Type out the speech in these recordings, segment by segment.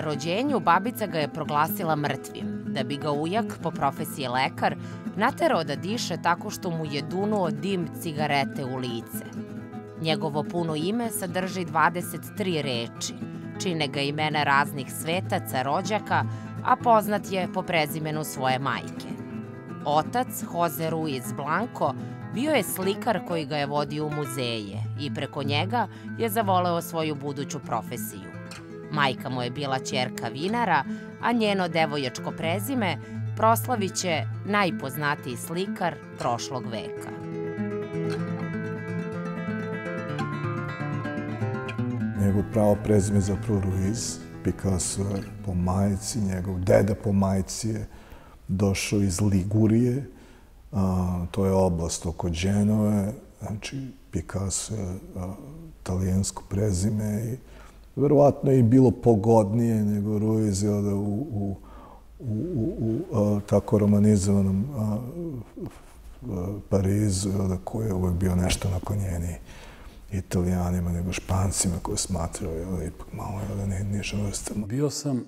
Rođenju babica ga je proglasila mrtvim, da bi ga ujak, po profesiji lekar, naterao da diše tako što mu je dunuo dim cigarete u lice. Njegovo puno ime sadrži 23 reči, čine ga imena raznih svetaca, rođaka, a poznat je po prezimenu svoje majke. Otac, Jose Ruiz Blanco, bio je slikar koji ga je vodio u muzeje i preko njega je zavoleo svoju buduću profesiju. Majka mu je bila ćerka vinara, a njeno devojačko prezime proslaviće najpoznatiji slikar prošlog veka. Njegov pravo prezime za zapravo Ruiz, Picasso je po majici, njegov deda po majici je došao iz Ligurije, a, to je oblast oko Dženove, znači Picasso je a, talijansko prezime i verovatno je i bilo pogodnije nego Ruiz je da u, u, u, u, a, tako romanizovanom a, Parizu, da koji je uvek bio nešto naklonjeniji italijanima nego špancima koje smatraju ali ipak malo da ne, niža vrstama. Bio sam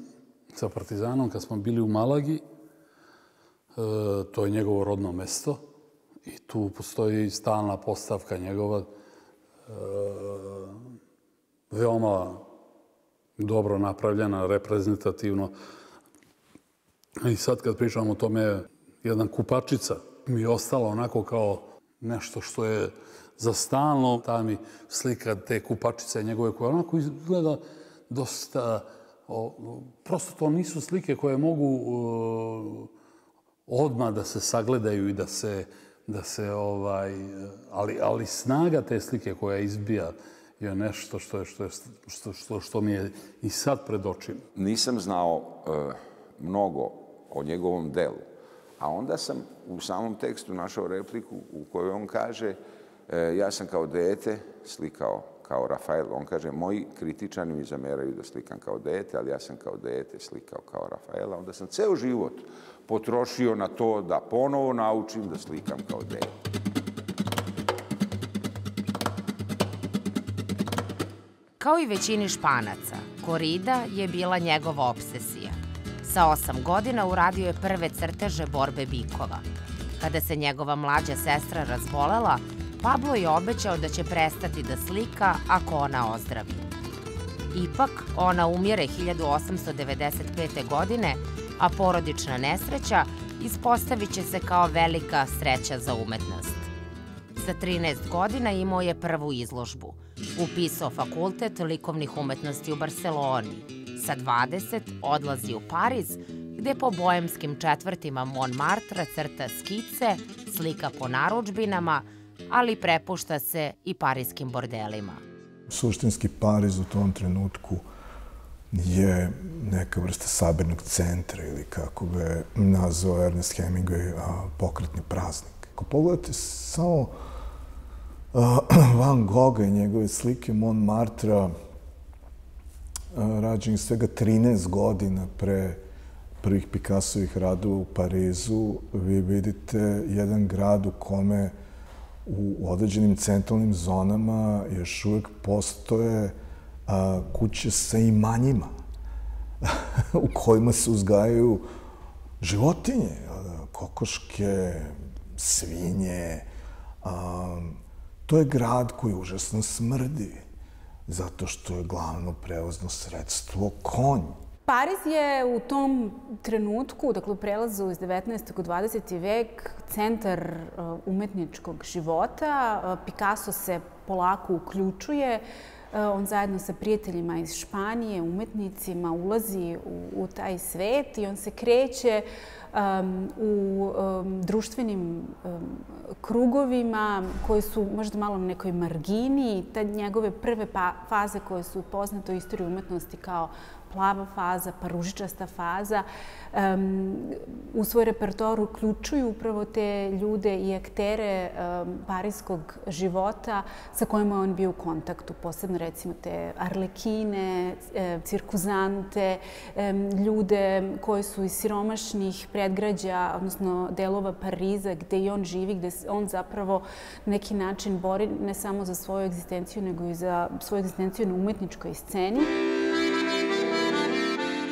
sa Partizanom kad smo bili u Malagi, e, to je njegovo rodno mesto i tu postoji stalna postavka njegova, e, veoma dobro napravljena, reprezentativno. I sad kad pričamo o tome, jedna kupačica mi je ostala onako kao nešto što je za stalno. Ta mi slika te kupačice njegove koja onako izgleda dosta... O, prosto to nisu slike koje mogu o, odmah da se sagledaju i da se, da se ovaj, ali, ali snaga te slike koja izbija je nešto što, je, što, je, što, što, što mi je i sad pred očima. Nisam znao uh, mnogo o njegovom delu, a onda sam u samom tekstu našao repliku u kojoj on kaže uh, ja sam kao dete slikao kao Rafael. On kaže, moji kritičani mi zameraju da slikam kao dete, ali ja sam kao dete slikao kao Rafaela. Onda sam ceo život potrošio na to da ponovo naučim da slikam kao dete. Kao i većini španaca, korida je bila njegova obsesija. Sa osam godina uradio je prve crteže borbe bikova. Kada se njegova mlađa sestra razbolela, Pablo je obećao da će prestati da slika ako ona ozdravi. Ipak, ona umire 1895. godine, a porodična nesreća ispostavit će se kao velika sreća za umetnost. Sa 13 godina imao je prvu izložbu – Upisao fakultet likovnih umetnosti u Barceloni. Sa 20 odlazi u Pariz, gde po bojemskim četvrtima Montmartre crta skice, slika po naručbinama, ali prepušta se i parijskim bordelima. Suštinski Pariz u tom trenutku je neka vrsta sabirnog centra ili kako ga je nazvao Ernest Hemingway pokretni praznik. Ako pogledate samo Van Gogha i njegove slike Montmartra rađenih svega 13 godina pre prvih Picassovih radova u Parizu, vi vidite jedan grad u kome u određenim centralnim zonama još uvek postoje kuće sa imanjima u kojima se uzgajaju životinje, kokoške, svinje, To je grad koji užasno smrdi, zato što je glavno prevozno sredstvo konj. Pariz je u tom trenutku, dakle u prelazu iz 19. u 20. vek, centar uh, umetničkog života. Uh, Picasso se polako uključuje. Uh, on zajedno sa prijateljima iz Španije, umetnicima, ulazi u, taj svet i on se kreće uh, u um, društvenim um, krugovima koji su možda malo na nekoj margini. Te njegove prve pa, faze koje su poznate u istoriji umetnosti kao plava faza, pa ružičasta faza, um, u svoj repertoar uključuju upravo te ljude i aktere um, parijskog života sa kojima on bio u kontaktu. Posebno recimo te arlekine, cirkuzante, e, ljude koji su iz siromašnih predgrađa, odnosno delova Pariza gde i on živi, gde on zapravo neki način bori ne samo za svoju egzistenciju, nego i za svoju egzistenciju na umetničkoj sceni.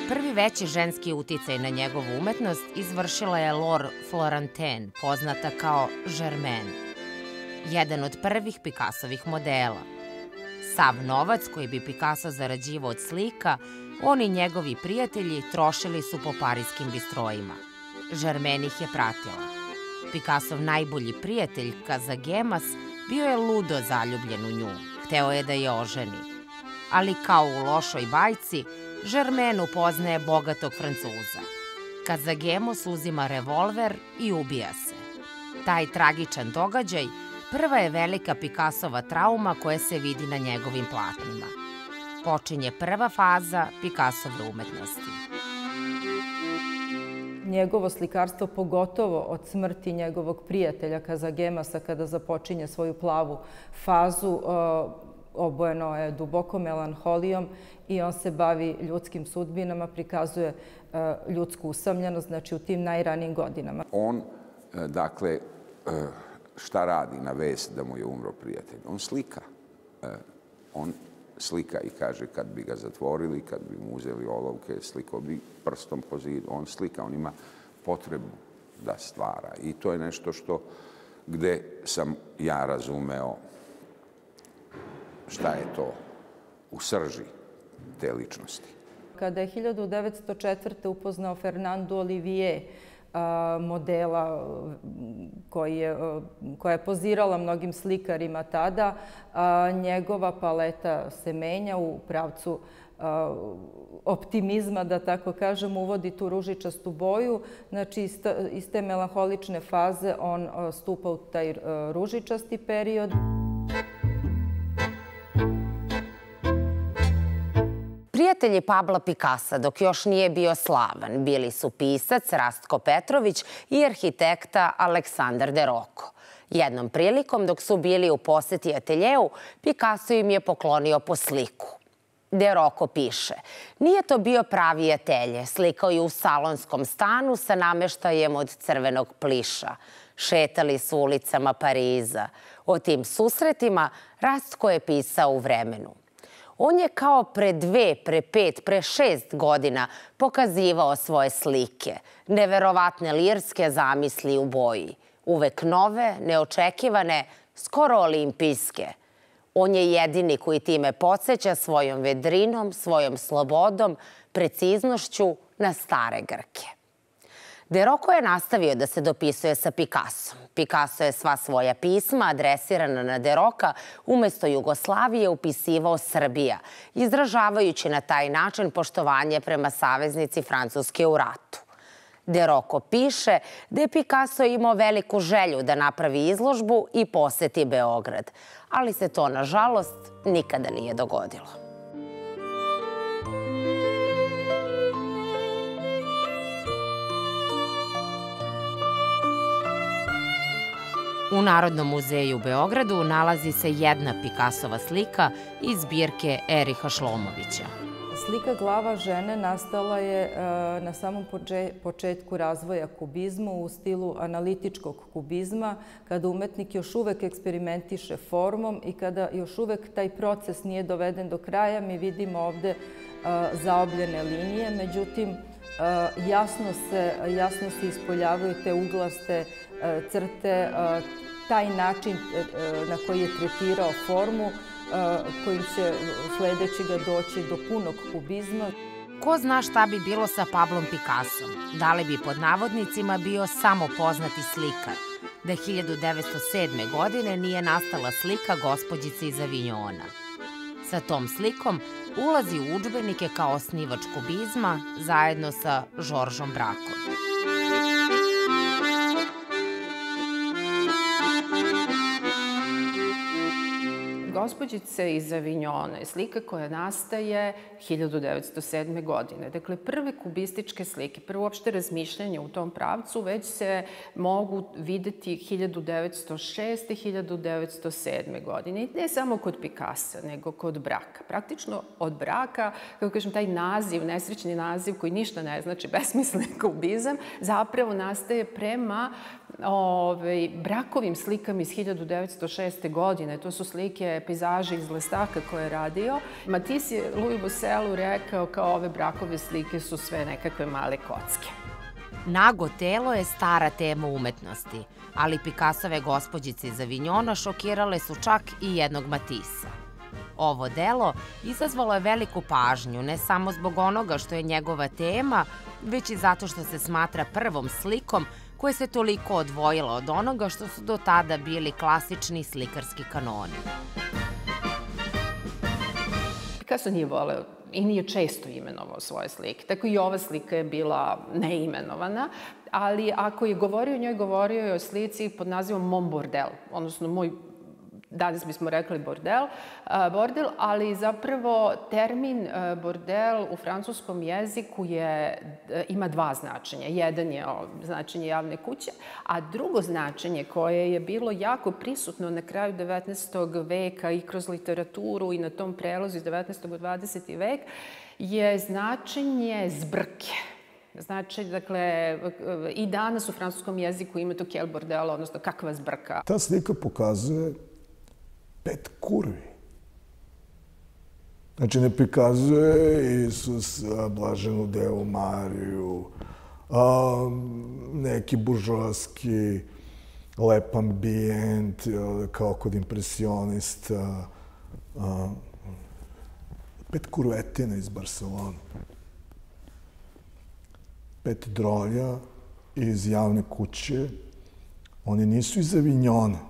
Prvi veći ženski uticaj na njegovu umetnost izvršila je Laure Florantin, poznata kao Germaine, jedan od prvih Picassovih modela. Sav novac koji bi Picasso zarađivao od slika, oni njegovi prijatelji trošili su po parijskim bistrojima. Germaine ih je pratila. Picassov najbolji prijatelj, Kazagemas, bio je ludo zaljubljen u nju. Hteo je da je oženi. Ali kao u lošoj bajci, Žermen upoznaje bogatog Francuza. Kazagemos uzima revolver i ubija se. Taj tragičan događaj prva je velika Picassova trauma koja se vidi na njegovim platnima. Počinje prva faza Picassove umetnosti. Njegovo slikarstvo, pogotovo od smrti njegovog prijatelja Kazagemasa, kada započinje svoju plavu fazu, obojeno je duboko melanholijom i on se bavi ljudskim sudbinama, prikazuje e, ljudsku usamljenost, znači u tim najranijim godinama. On, e, dakle, e, šta radi na vest da mu je umro prijatelj? On slika. On slika i kaže kad bi ga zatvorili, kad bi mu uzeli olovke, sliko bi prstom po zidu. On slika, on ima potrebu da stvara. I to je nešto što gde sam ja razumeo šta je to u srži te ličnosti. Kada je 1904. upoznao Fernando Olivier, modela koji je, koja je pozirala mnogim slikarima tada, njegova paleta se menja u pravcu optimizma, da tako kažem, uvodi tu ružičastu boju. Znači, iz te melaholične faze on stupa u taj ružičasti period. Prijatelji Pabla Pikasa, dok još nije bio slavan, bili su pisac Rastko Petrović i arhitekta Aleksandar De Roko. Jednom prilikom, dok su bili u poseti ateljeu, Picasso im je poklonio po sliku. De Roko piše, nije to bio pravi atelje, slikao je u salonskom stanu sa nameštajem od crvenog pliša. Šetali su ulicama Pariza. O tim susretima Rastko je pisao u vremenu. On je kao pre dve, pre pet, pre šest godina pokazivao svoje slike, neverovatne lirske zamisli u boji, uvek nove, neočekivane, skoro olimpijske. On je jedini koji time podsjeća svojom vedrinom, svojom slobodom, preciznošću na stare Grke. De Rocco je nastavio da se dopisuje sa Picassom. Picasso je sva svoja pisma adresirana na De Roca umesto Jugoslavije upisivao Srbija, izražavajući na taj način poštovanje prema saveznici Francuske u ratu. De Rocco piše da je Picasso imao veliku želju da napravi izložbu i poseti Beograd, ali se to, nažalost, nikada nije dogodilo. U Narodnom muzeju u Beogradu nalazi se jedna Pikasova slika iz zbirke Eriha Šlomovića. Slika glava žene nastala je e, na samom početku razvoja kubizma u stilu analitičkog kubizma, kada umetnik još uvek eksperimentiše formom i kada još uvek taj proces nije doveden do kraja, mi vidimo ovde e, zaobljene linije, međutim, jasno se, jasno se ispoljavaju te uglaste crte, taj način e, e, na koji je tretirao formu, e, kojim će sledeći ga doći do punog kubizma. Ko zna šta bi bilo sa Pablom Picassom? Da li bi pod navodnicima bio samo poznati slikar? Da 1907. godine nije nastala slika gospođice iz Avignona. Sa tom slikom ulazi u učbenike kao osnivač kubizma zajedno sa Žoržom Brakom. Gospođice iz Avignona je slika koja nastaje 1907. godine. Dakle, prve kubističke slike, prvo uopšte razmišljanje u tom pravcu već se mogu videti 1906. i 1907. godine. I ne samo kod Picasso, nego kod braka. Praktično od braka, kako kažem, taj naziv, nesrećni naziv koji ništa ne znači, besmislen kubizam, zapravo nastaje prema ovaj, brakovim slikama iz 1906. godine. To su slike pejzaže iz Lestaka koje je radio. Matisse je Louis Bosselu rekao kao ove brakove slike su sve nekakve male kocke. Nago telo je stara tema umetnosti, ali Picassove gospođice iz Avignona šokirale su čak i jednog Matisa. Ovo delo izazvalo je veliku pažnju, ne samo zbog onoga što je njegova tema, već i zato što se smatra prvom slikom koja se toliko odvojila od onoga što su do tada bili klasični slikarski kanoni. Picasso nije voleo i nije često imenovao svoje slike. Tako i ova slika je bila neimenovana, ali ako je govorio o njoj, govorio je o slici pod nazivom Mon Bordel, odnosno moj danas bismo rekli bordel, bordel, ali zapravo termin bordel u francuskom jeziku je, ima dva značenja. Jedan je značenje javne kuće, a drugo značenje koje je bilo jako prisutno na kraju 19. veka i kroz literaturu i na tom prelozu iz 19. u 20. vek je značenje zbrke. Znači, dakle, i danas u francuskom jeziku ima to kel bordel, odnosno kakva zbrka. Ta slika pokazuje pet kurvi. Znači, ne prikazuje Isus, Blaženu Devu Mariju, a, neki buržovski lep ambijent, kao kod impresionista, a, pet kurvetina iz Barcelona, pet drolja iz javne kuće, oni nisu iz Avignona,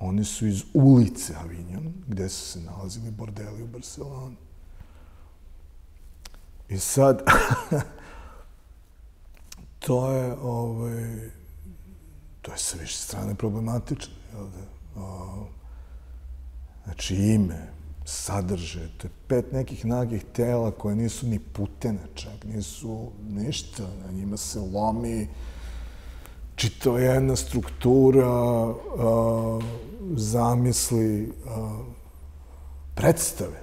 Oni su iz ulice Avignon, gde su se nalazili bordeli u Barceloni. I sad, to je, ovaj, to je sa više strane problematično. Jel da? O, znači, ime, sadrže, to je pet nekih nagih tela koje nisu ni putene čak, nisu ništa, na njima se lomi, čitava jedna struktura zamisli predstave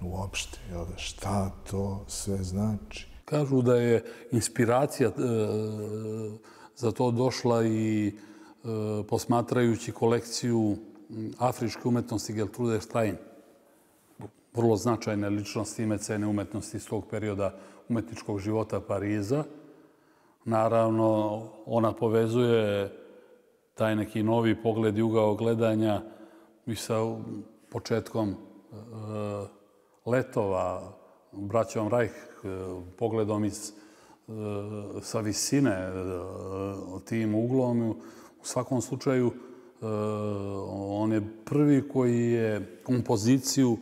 uopšte, jel da, šta to sve znači. Kažu da je inspiracija e, za to došla i e, posmatrajući kolekciju afričke umetnosti Gertrude Stein. Vrlo značajne ličnosti i mecene umetnosti iz tog perioda umetničkog života Pariza – Naravno, ona povezuje taj neki novi pogled i ugao gledanja i sa početkom e, letova, braćom Rajh, e, pogledom iz, e, sa visine, tim uglom. U svakom slučaju, on je prvi koji je kompoziciju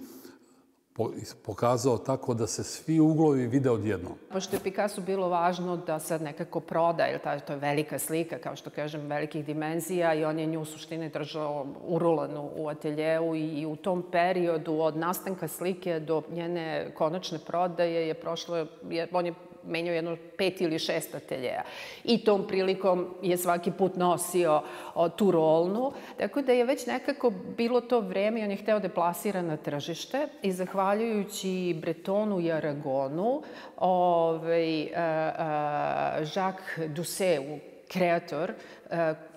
pokazao tako da se svi uglovi vide odjednom. Pošto je Picasso bilo važno da sad nekako proda, jer to je velika slika, kao što kažem, velikih dimenzija i on je nju u suštini držao urulanu u ateljeu i u tom periodu od nastanka slike do njene konačne prodaje je prošlo, on je menjao jedno pet ili šest ateljeja. I tom prilikom je svaki put nosio o, tu rolnu. Tako da je već nekako bilo to vreme i on je hteo da plasira na tržište i zahvaljujući Bretonu i Aragonu, ovaj, a, a, Jacques Doucet, kreator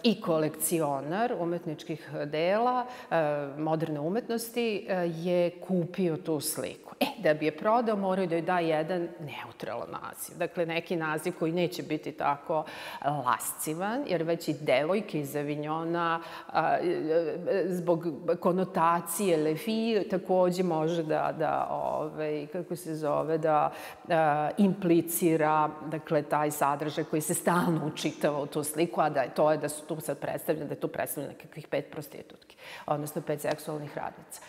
i kolekcionar umetničkih dela moderne umetnosti je kupio tu sliku. E, da bi je prodao, moraju da joj da jedan neutralan naziv. Dakle, neki naziv koji neće biti tako lascivan, jer već i devojke iz Avignona zbog konotacije Le Fille takođe može da, da ovaj, kako se zove, da implicira dakle, taj sadržaj koji se stalno učitava u tu sliku, a da je to je da su tu sad predstavljene, da je tu predstavljeno nekakvih pet prostitutki, odnosno pet seksualnih radnica.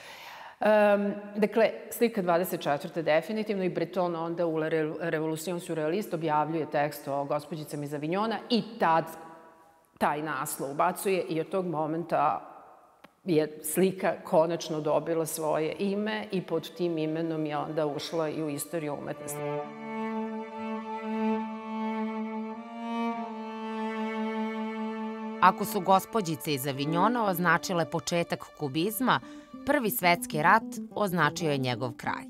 Um, dakle, slika 24. definitivno i Breton onda u La Revolution Surrealist objavljuje tekst o gospođicama iz Avignona i tad taj naslov ubacuje i od tog momenta je slika konačno dobila svoje ime i pod tim imenom je onda ušla i u istoriju umetnosti. Ako su gospođice iz Avignona označile početak kubizma, Prvi svetski rat označio je njegov kraj.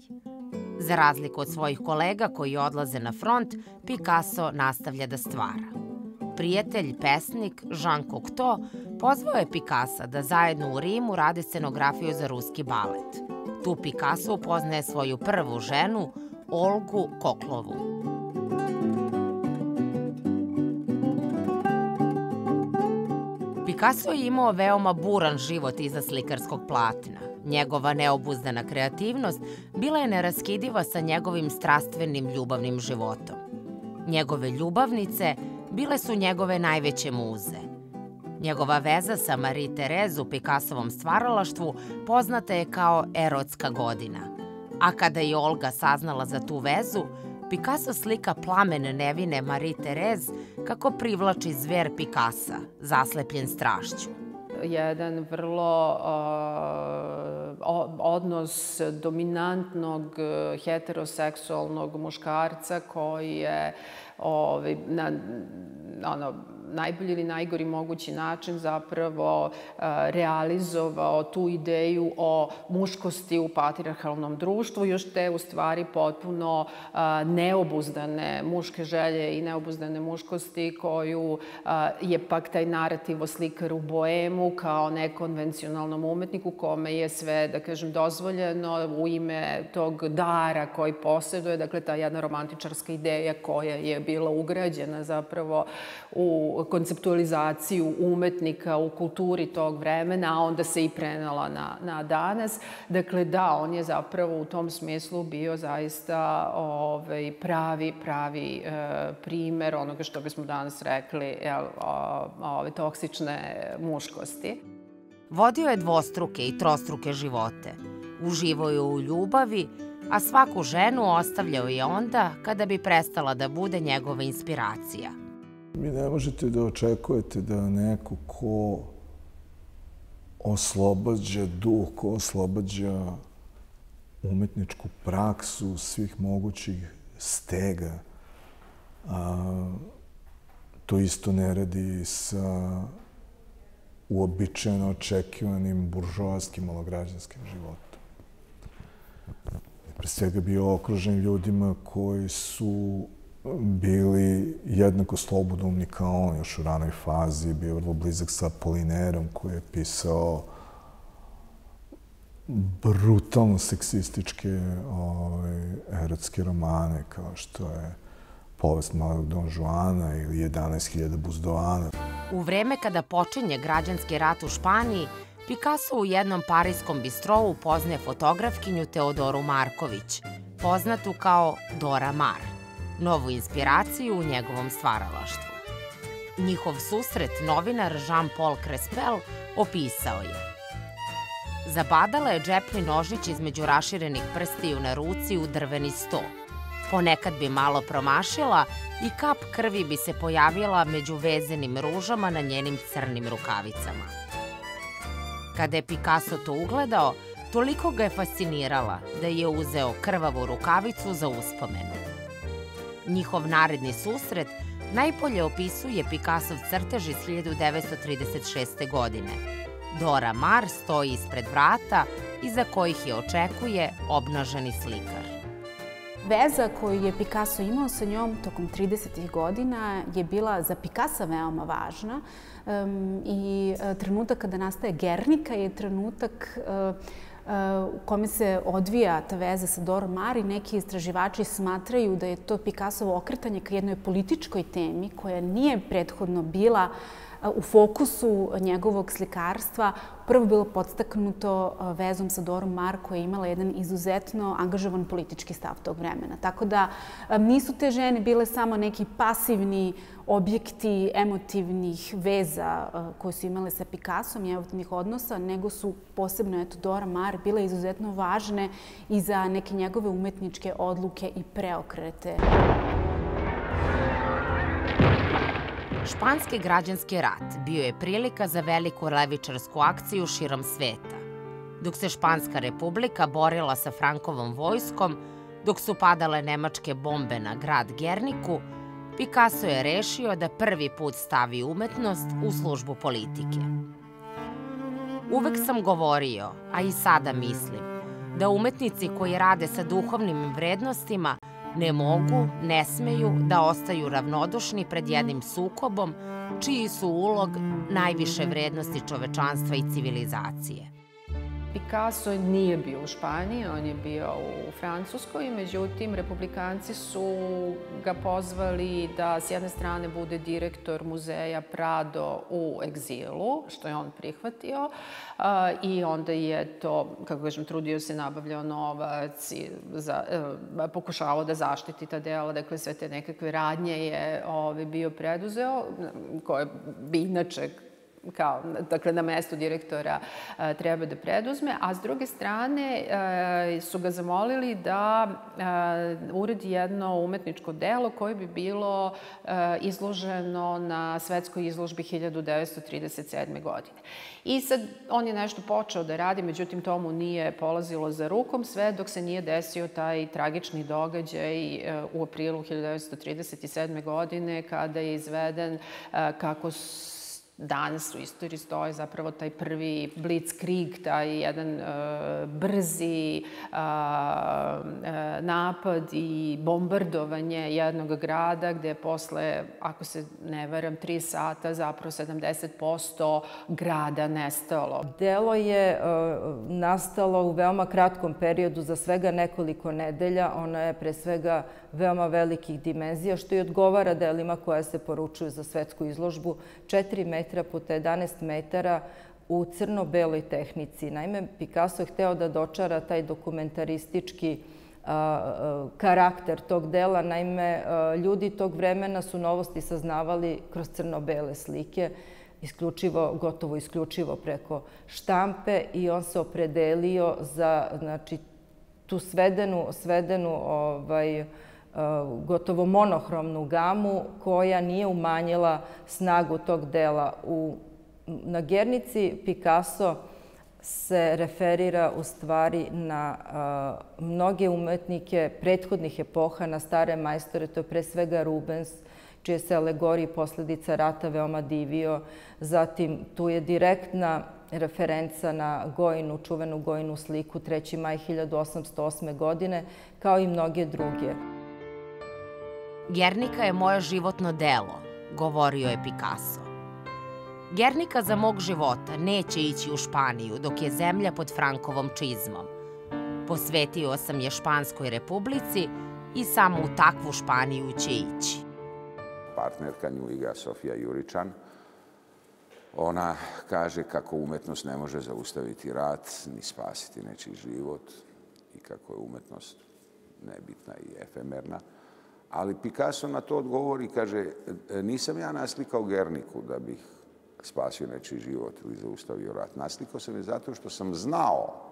Za razliku od svojih kolega koji odlaze na front, Picasso nastavlja da stvara. prijatelj, pesnik Jean Cocteau pozvao je Picasso da zajedno u Rimu rade scenografiju za ruski balet. Tu Picasso upoznaje svoju prvu ženu, Olgu Koklovu. Picasso je imao veoma buran život iza slikarskog platna. Njegova neobuzdana kreativnost bila je neraskidiva sa njegovim strastvenim ljubavnim životom. Njegove ljubavnice bile su njegove najveće muze. Njegova veza sa Marie Therese u Picassovom stvaralaštvu poznata je kao erotska godina. A kada je Olga saznala za tu vezu, Picasso slika plamen nevine Marie Therese kako privlači zver Picassa, zaslepljen strašću. Jedan vrlo uh, odnos dominantnog heteroseksualnog muškarca koji je ovaj, na, ono, najbolji ili najgori mogući način zapravo uh, realizovao tu ideju o muškosti u patriarhalnom društvu, još te u stvari potpuno uh, neobuzdane muške želje i neobuzdane muškosti koju uh, je pak taj narativ o slikaru Boemu kao nekonvencionalnom umetniku kome je sve, da kažem, dozvoljeno u ime tog dara koji posjeduje, dakle ta jedna romantičarska ideja koja je bila ugrađena zapravo u konceptualizaciju umetnika u kulturi tog vremena, a onda se i prenala na, na danas. Dakle, da, on je zapravo u tom smislu bio zaista ovaj, pravi, pravi e, primer onoga što bismo danas rekli, jel, ove toksične muškosti. Vodio je dvostruke i trostruke živote. Uživao je u ljubavi, a svaku ženu ostavljao je onda kada bi prestala da bude njegova inspiracija. Vi ne možete da očekujete da neko ko oslobađa duh, ko oslobađa umetničku praksu svih mogućih stega, a, to isto ne radi sa uobičajeno očekivanim buržoaskim malograđanskim životom. Pre svega bio okružen ljudima koji su bili jednako slobodumni kao on još u ranoj fazi, bio vrlo blizak sa Polinerom koji je pisao brutalno seksističke ovaj, erotske romane kao što je povest malog Don Juana ili 11.000 buzdoana. U vreme kada počinje građanski rat u Španiji, Picasso u jednom parijskom bistrovu poznaje fotografkinju Teodoru Marković, poznatu kao Dora Maar novu inspiraciju u njegovom stvaralaštvu. Njihov susret novinar Jean-Paul Crespel opisao je Zabadala je džepni nožić između raširenih prstiju na ruci u drveni sto. Ponekad bi malo promašila i kap krvi bi se pojavila među vezenim ružama na njenim crnim rukavicama. Kada je Picasso to ugledao, toliko ga je fascinirala da je uzeo krvavu rukavicu za uspomenu. Njihov naredni susret najbolje opisuje Picassov crtež iz 1936. godine. Dora Maar stoji ispred vrata iza kojih je očekuje obnaženi slikar. Veza koju je Picasso imao sa njom tokom 30. godina je bila za Picasso veoma važna um, i uh, trenutak kada nastaje Gernika je trenutak uh, u kome se odvija ta veza sa Dorom Mari, neki istraživači smatraju da je to Picassovo okretanje ka jednoj političkoj temi koja nije prethodno bila u fokusu njegovog slikarstva prvo bilo podstaknuto vezom sa Dorom Mar koja je imala jedan izuzetno angažovan politički stav tog vremena. Tako da nisu te žene bile samo neki pasivni objekti emotivnih veza koje su imale sa Picassom i emotivnih odnosa, nego su posebno eto, Dora Mar bile izuzetno važne i za neke njegove umetničke odluke i preokrete. Španski građanski rat bio je prilika za veliku levičarsku akciju širom sveta. Dok se Španska republika borila sa Frankovom vojskom, dok su padale nemačke bombe na grad Gerniku, Picasso je rešio da prvi put stavi umetnost u službu politike. Uvek sam govorio, a i sada mislim, da umetnici koji rade sa duhovnim vrednostima ne mogu, ne smeju da ostaju ravnodušni pred jednim sukobom čiji su ulog najviše vrednosti čovečanstva i civilizacije. Picasso nije bio u Španiji, on je bio u Francuskoj, međutim, republikanci su ga pozvali da s jedne strane bude direktor muzeja Prado u egzilu, što je on prihvatio, i onda je to, kako kažem, trudio se nabavljao novac i za, e, pokušavao da zaštiti ta dela, dakle sve te nekakve radnje je ove, bio preduzeo, koje bi inače kao, dakle, na mestu direktora a, treba da preduzme, a s druge strane a, su ga zamolili da a, uredi jedno umetničko delo koje bi bilo izloženo na svetskoj izložbi 1937. godine. I sad on je nešto počeo da radi, međutim to mu nije polazilo za rukom sve dok se nije desio taj tragični događaj u aprilu 1937. godine kada je izveden kako danas u istoriji stoji zapravo taj prvi blitzkrieg, taj jedan uh, brzi uh, uh, napad i bombardovanje jednog grada gde posle, ako se ne veram, tri sata zapravo 70% grada nestalo. Delo je uh, nastalo u veoma kratkom periodu za svega nekoliko nedelja. Ona je pre svega veoma velikih dimenzija, što i odgovara delima koja se poručuju za svetsku izložbu. 4 metra puta 11 metara u crno-beloj tehnici. Naime, Picasso je hteo da dočara taj dokumentaristički karakter tog dela. Naime, ljudi tog vremena su novosti saznavali kroz crno-bele slike, isključivo, gotovo isključivo preko štampe i on se opredelio za znači, tu svedenu, svedenu ovaj, gotovo monohromnu gamu koja nije umanjila snagu tog dela. U, na Gernici Picasso se referira u stvari na uh, mnoge umetnike prethodnih epoha, na stare majstore, to je pre svega Rubens, čije se alegoriji posledica rata veoma divio. Zatim, tu je direktna referenca na Gojinu, čuvenu Gojinu sliku 3. maj 1808. godine, kao i mnoge druge. Gernika je moje životno delo, govorio je Picasso. Gernika za mog života neće ići u Španiju dok je zemlja pod Frankovom čizmom. Posvetio sam je Španskoj republici i samo u takvu Španiju će ići. Partnerka nju igra Sofija Juričan. Ona kaže kako umetnost ne može zaustaviti rat, ni spasiti nečiji život i kako je umetnost nebitna i efemerna. Ali Picasso na to odgovori i kaže, nisam ja naslikao Gerniku da bih spasio nečiji život ili zaustavio rat. Naslikao sam je zato što sam znao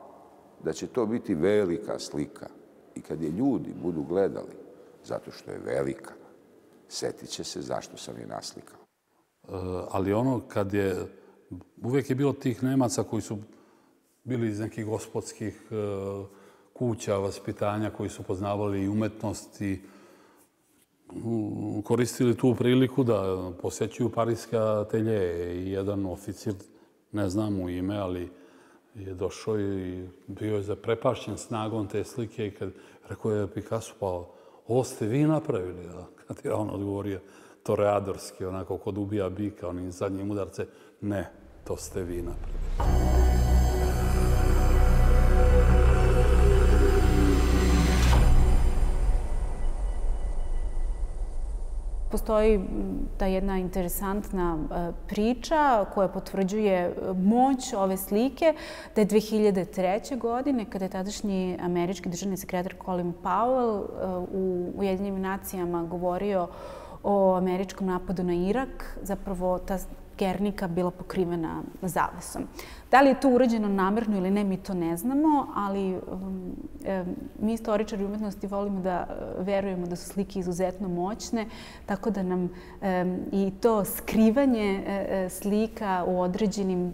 da će to biti velika slika. I kad je ljudi budu gledali, zato što je velika, setit će se zašto sam je naslikao. E, ali ono kad je, uvek je bilo tih Nemaca koji su bili iz nekih gospodskih e, kuća, vaspitanja, koji su poznavali i umetnost i koristili tu priliku da posjećuju parijske atelje. I jedan oficir, ne znam mu ime, ali je došao i bio je zaprepašćen snagom te slike i kad rekao je Picasso, pa ovo ste vi napravili, a kad je on odgovorio toreadorski, onako kod ubija bika, onim zadnjim udarce, ne, to ste vi napravili. Postoji ta jedna interesantna e, priča koja potvrđuje e, moć ove slike, da je 2003. godine, kada je tadašnji američki državni sekretar Colin Powell e, u Ujedinim nacijama govorio o američkom napadu na Irak, zapravo ta Gernika bila pokrivena zavesom. Da li je to urađeno namerno ili ne, mi to ne znamo, ali um, mi istoričari umetnosti volimo da uh, verujemo da su slike izuzetno moćne, tako da nam um, i to skrivanje slika u određenim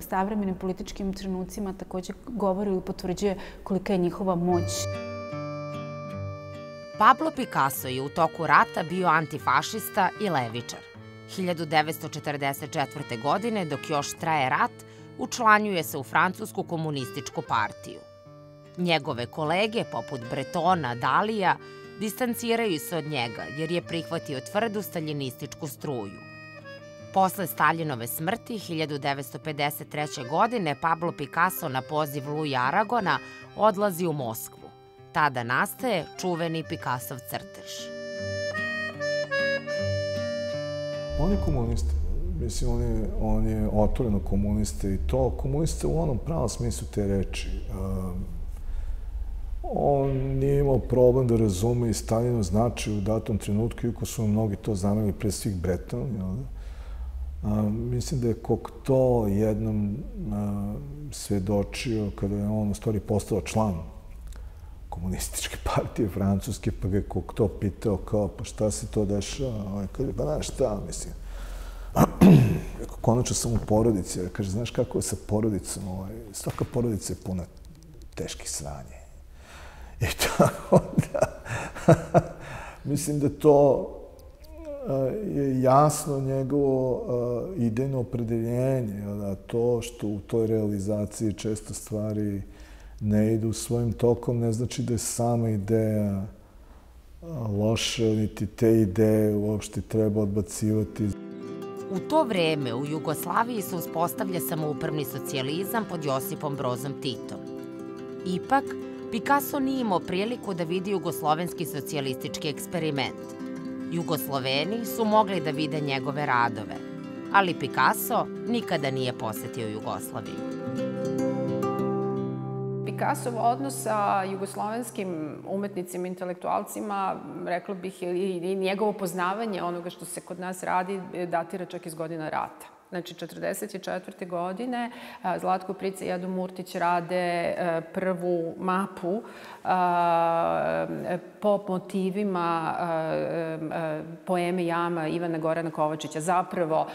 savremenim političkim trenucima takođe govori ili potvrđuje kolika je njihova moć. Pablo Picasso je u toku rata bio antifašista i levičar. 1944. godine, dok još traje rat, učlanjuje se u Francusku komunističku partiju. Njegove kolege, poput Bretona, Dalija, distanciraju se od njega jer je prihvatio tvrdu staljinističku struju. Posle Staljinove smrti 1953. godine Pablo Picasso na poziv Louis Aragona odlazi u Moskvu. Tada nastaje čuveni Picassov crtež. On je komunista. Mislim, on je, on je otvoreno komunista i to komunista u onom pravom smislu te reči. Um, on nije imao problem da razume i Staljino znači u datom trenutku, iako su mnogi to zameli pre svih Breton, jel da? A, mislim da je Kokto jednom a, svedočio kada je on u stvari postao član komunističke partije Francuske, pa ga je Kokto pitao kao, pa šta se to dešava? On je kaže, pa znaš šta, mislim, konačno sam u porodici, jer kaže, znaš kako je sa porodicom, ovaj, svaka porodica je puna teških sranje. I tako da, mislim da to je jasno njegovo idejno opredeljenje, da to što u toj realizaciji često stvari ne idu svojim tokom, ne znači da je sama ideja loša, niti te ideje uopšte treba odbacivati. U to vreme u Jugoslaviji se uspostavlja samoupravni socijalizam pod Josipom Brozom Titom. Ipak, Picasso nije imao priliku da vidi jugoslovenski socijalistički eksperiment – Jugosloveni su mogli da vide njegove radove, ali Picasso nikada nije posetio Jugoslaviju. Picassov odnos sa jugoslovenskim umetnicima, intelektualcima, rekla bih, i njegovo poznavanje onoga što se kod nas radi datira čak iz godina rata. Znači, 44. godine Zlatko Prica i Jado Murtić rade prvu mapu po motivima poeme Jama Ivana Gorana Kovačića. Zapravo,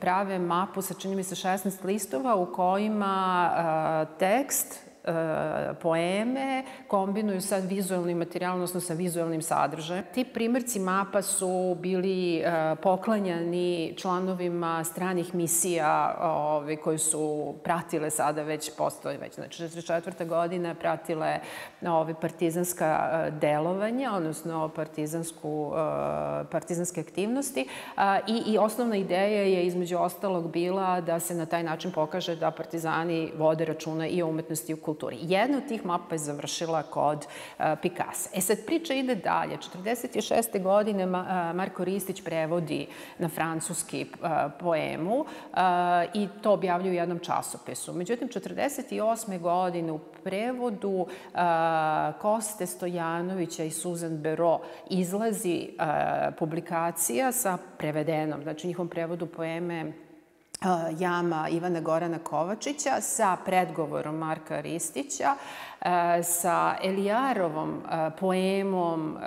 prave mapu sa, čini mi se, 16 listova u kojima tekst E, poeme kombinuju sa vizualnim materijalom, odnosno sa vizualnim sadržajem. Ti primjerci mapa su bili e, poklanjani članovima stranih misija ove, koji su pratile sada već postoje već, znači 44. godina pratile ove partizanska e, delovanja, odnosno partizansku, partizanske aktivnosti i, i osnovna ideja je između ostalog bila da se na taj način pokaže da partizani vode računa i o umetnosti i u kulturi. Jedna od tih mapa je završila kod uh, Picasso. E sad priča ide dalje. 46. godine uh, Marko Ristić prevodi na francuski uh, poemu i to objavljuje u jednom časopisu. Međutim, 48. godine u prevodu Koste Stojanovića i Suzan Bero izlazi publikacija sa prevedenom, znači njihovom prevodu poeme jama Ivana Gorana Kovačića sa predgovorom Marka Ristića, sa Elijarovom poemom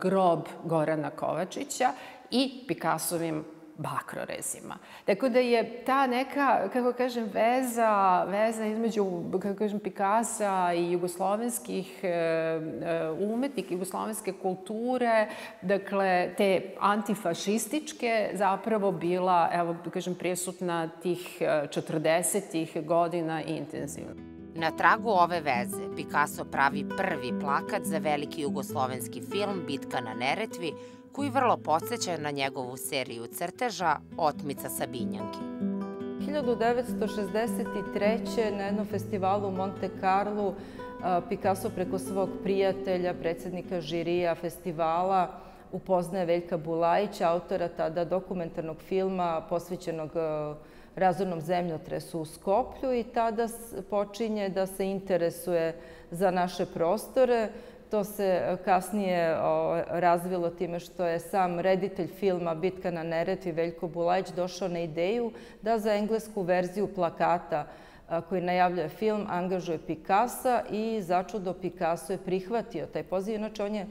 Grob Gorana Kovačića i Pikasovim bakrorezima. Tako da je ta neka, kako kažem, veza, veza između, kako kažem, Pikasa i jugoslovenskih e, e, umetnika, jugoslovenske kulture, dakle, te antifašističke, zapravo bila, evo, da kažem, prisutna tih 40-ih e, godina intenzivno. Na tragu ove veze, Picasso pravi prvi plakat za veliki jugoslovenski film Bitka na Neretvi, koji vrlo podsjeća na njegovu seriju crteža Otmica Sabinjanki. 1963. na jednom festivalu u Monte Carlo Picasso preko svog prijatelja, predsednika žirija festivala, upoznaje Veljka Bulajića, autora tada dokumentarnog filma posvećenog razornom zemljotresu u Skoplju i tada počinje da se interesuje za naše prostore. To se e, kasnije razvilo time što je sam reditelj filma Bitka na Neretvi Veljko Bulajić došao na ideju da za englesku verziju plakata koji najavljuje film angažuje Picasso i začudo Picasso je prihvatio taj poziv. Inače, on je e,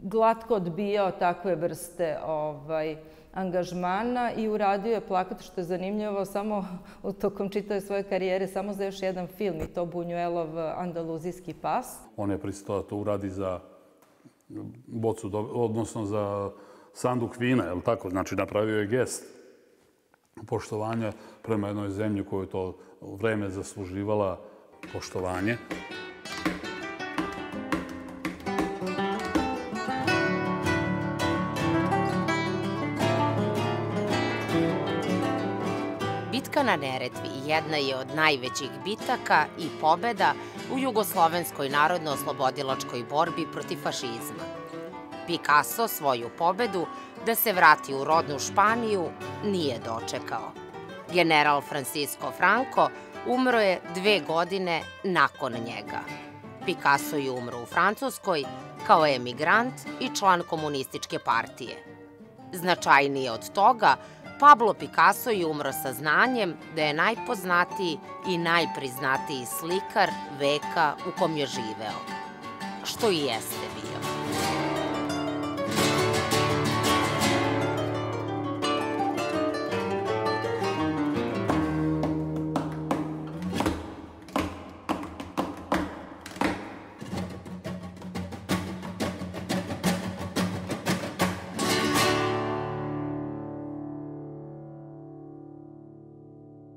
glatko odbijao takve vrste ovaj, angažmana i uradio je plakat, što je zanimljivo, samo tokom čitave svoje karijere, samo za još jedan film, i to Bunjuelov Andaluzijski pas. On je pristao da to uradi za bocu, odnosno za sanduk vina, je li tako? Znači, napravio je gest poštovanja prema jednoj zemlji koju to vreme zasluživala poštovanje. Na Neretvi jedna je od najvećih bitaka i pobeda u jugoslovenskoj narodno-oslobodilačkoj borbi protiv fašizma. Picasso svoju pobedu da se vrati u rodnu Španiju nije dočekao. General Francisco Franco umro je dve godine nakon njega. Picasso je umro u Francuskoj kao emigrant i član komunističke partije. Značajnije od toga, Pablo Picasso je umro sa znanjem da je najpoznatiji i najpriznatiji slikar veka u kom je živeo. Što i jeste bio.